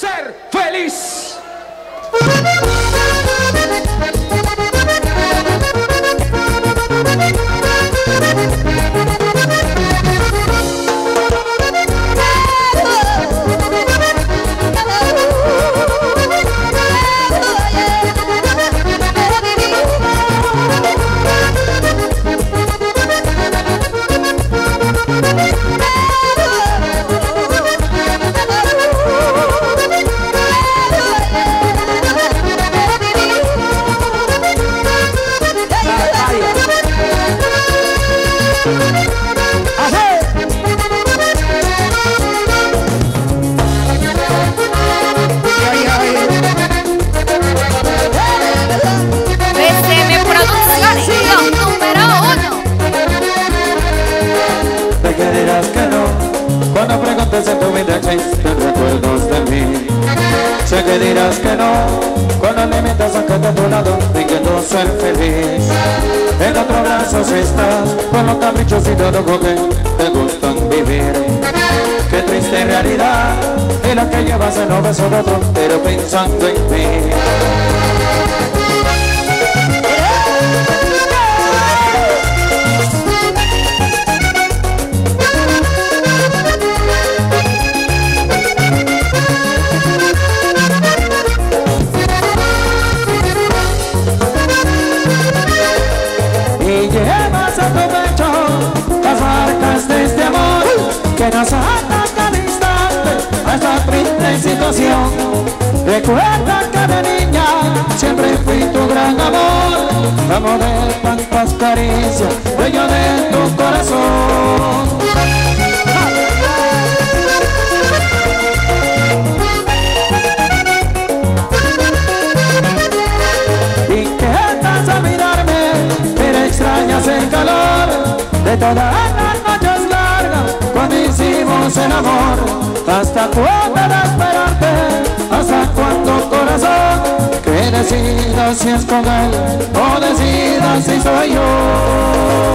ser feliz. Cuando limitas a que de tu lado Fingiendo ser feliz. En otro brazo si estás Con los caprichos y todo que te gustan vivir. Qué triste realidad Y la que llevas en los de otro Pero pensando en mí nos ata cada instante a esta triste situación. Recuerda que de niña siempre fui tu gran amor, amo de tantas caricias, dueño de tu corazón. y que a mirarme, pero extrañas el calor de largas cuando el amor. Hasta cuándo de esperarte, hasta cuándo corazón, que decidas si es con él o decidas si soy yo.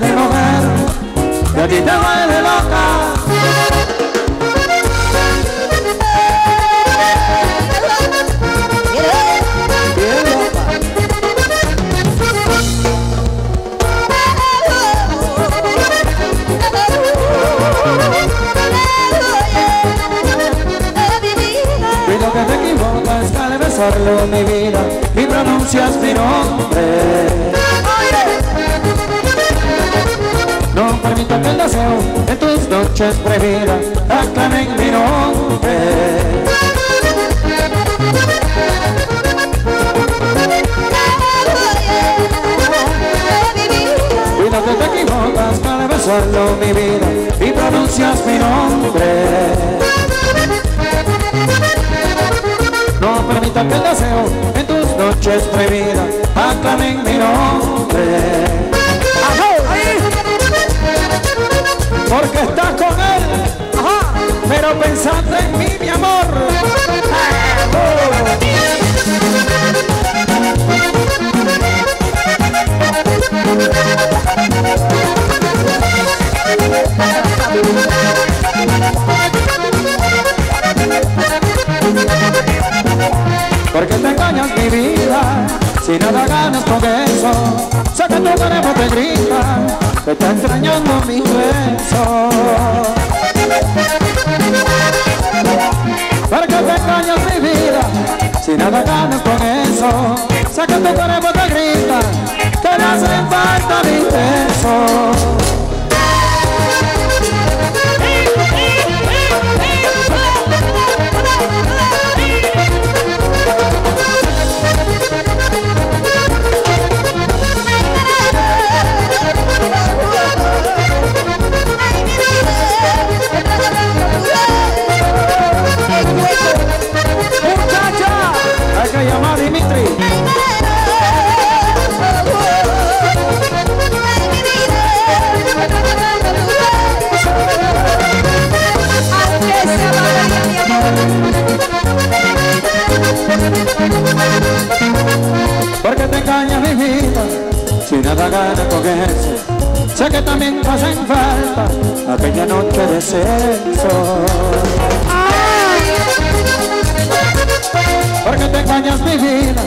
Te hace ser de mujer, que a ti te vuelve loca. Cuido que te equivocas al besarlo mi vida y pronuncias mi nombre. Noches prohibidas aclamen mi nombre. Cuido que te equivocas al besarlo mi vida y pronuncias mi nombre. No permita que el deseo en tus noches prohibidas aclamen mi nombre. Porque estás con él, pero pensando en mí, mi amor. Porque Si nada ganas con eso Sé que tu cuerpo te grita Que está extrañando mi beso. Porque te engañas mi vida Si nada ganas con eso Sé que tu cuerpo te grita me hacen falta Porque te engañas, mi vida, Si nada gana con eso Sé que también te hacen falta Aquella noche de sexo. Porque te engañas, mi vida?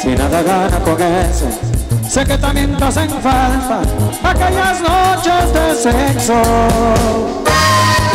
Si nada gana con eso Sé que también te hacen falta Aquellas noches de sexo.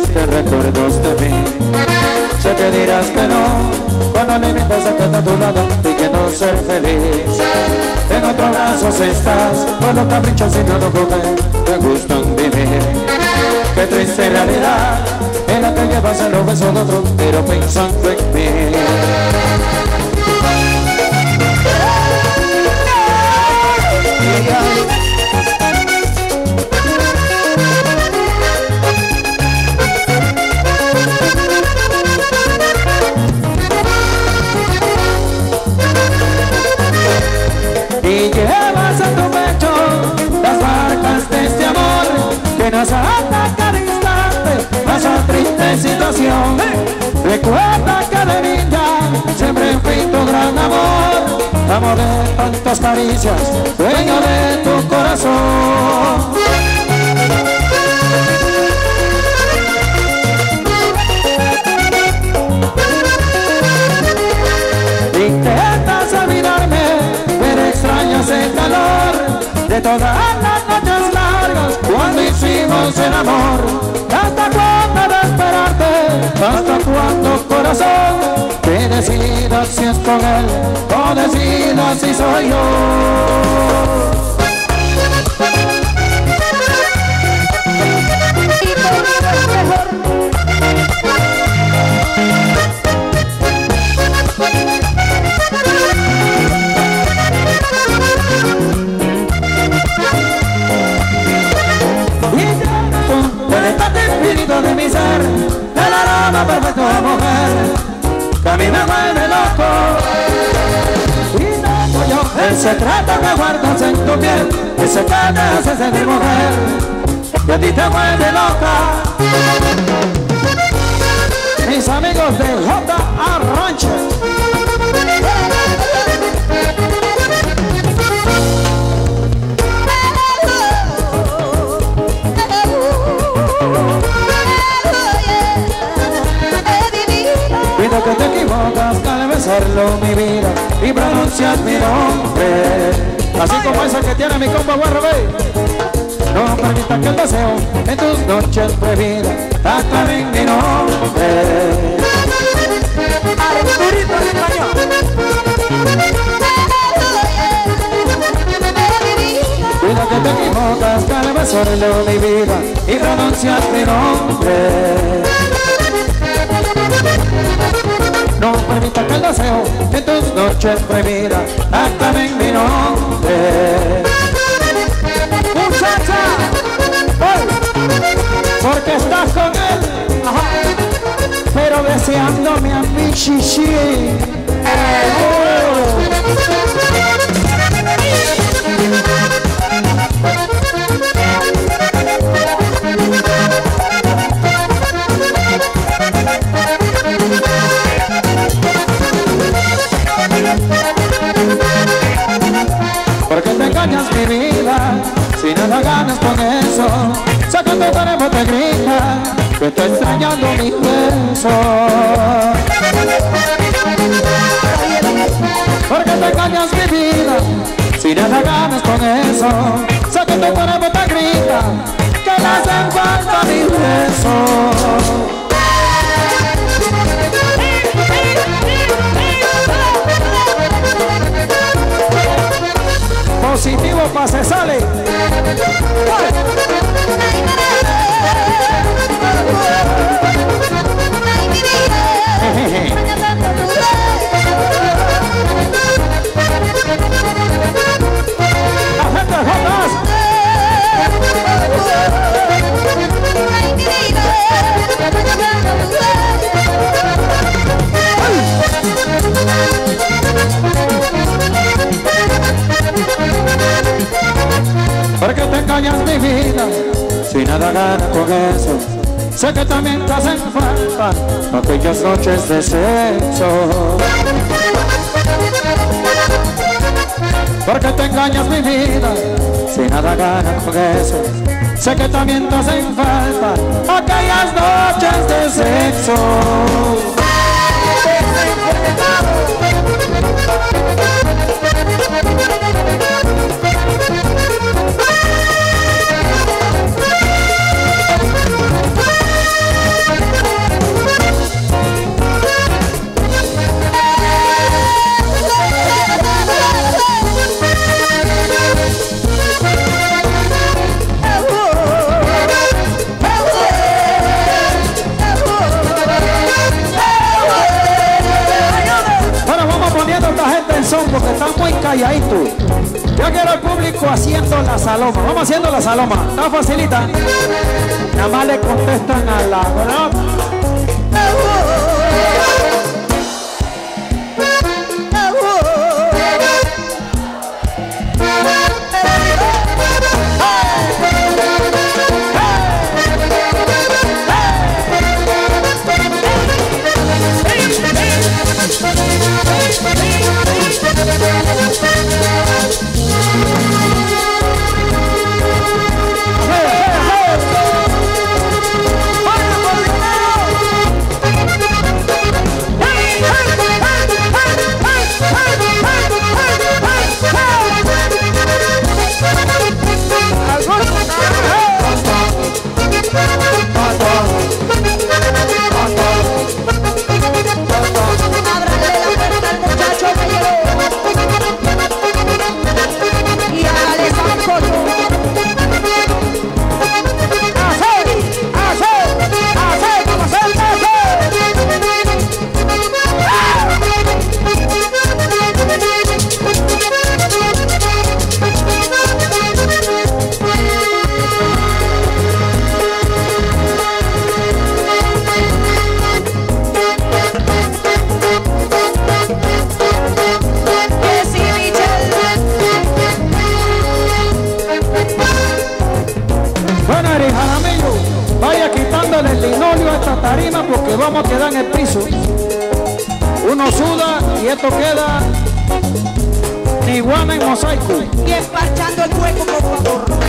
Existe recuerdos de mí Sé que dirás que no Cuando le invitas a estar a tu lado y que no ser feliz. En otros brazos estás los caprichos y no lo comen Te gustan vivir. Qué triste realidad En la que llevas en los de otro Pero pensando en mí ata cada instante a esa triste situación. Recuerda que de niña siempre fui tu gran amor, amor de tantas caricias, dueño de tu corazón. Intentas olvidarme, pero extrañas el calor de largas cuando amor. ¿Hasta cuándo de esperarte? ¿Hasta cuándo, corazón? Que decidas si es con él o decidas si soy yo. El secreto que guardas en tu piel, que te hace sentir mujer, que a ti te vuelve loca. Mis amigos de J. Arranche. Pido que te equivocas al besarlo mi vida y pronuncias mi nombre Así como esa que tiene mi compa Guarro. No permita que el deseo en tus noches prohibidas aclare mi nombre. Arturito en español. Cuida que te equivocas vez sobre mi vida y pronuncias mi nombre. No permita que el deseo en tus noches prohibidas aclaren mi nombre. Muchacha. Porque estás con él, pero deseándome a mi chichi. Porque que le hacen falta mis besos. Positivo pase sale. Sé que también te hacen falta Aquellas noches de sexo. Porque te engañas mi vida Si nada gana con eso. Sé que también te hacen falta Aquellas noches de sexo muy calladitos. Ya quiero el público haciendo la saloma. Vamos haciendo la saloma. Está facilita. Nada más le contestan a la porque vamos a quedar en el piso. Uno suda y esto queda iguana en mosaico. y esparchando el hueco, por favor.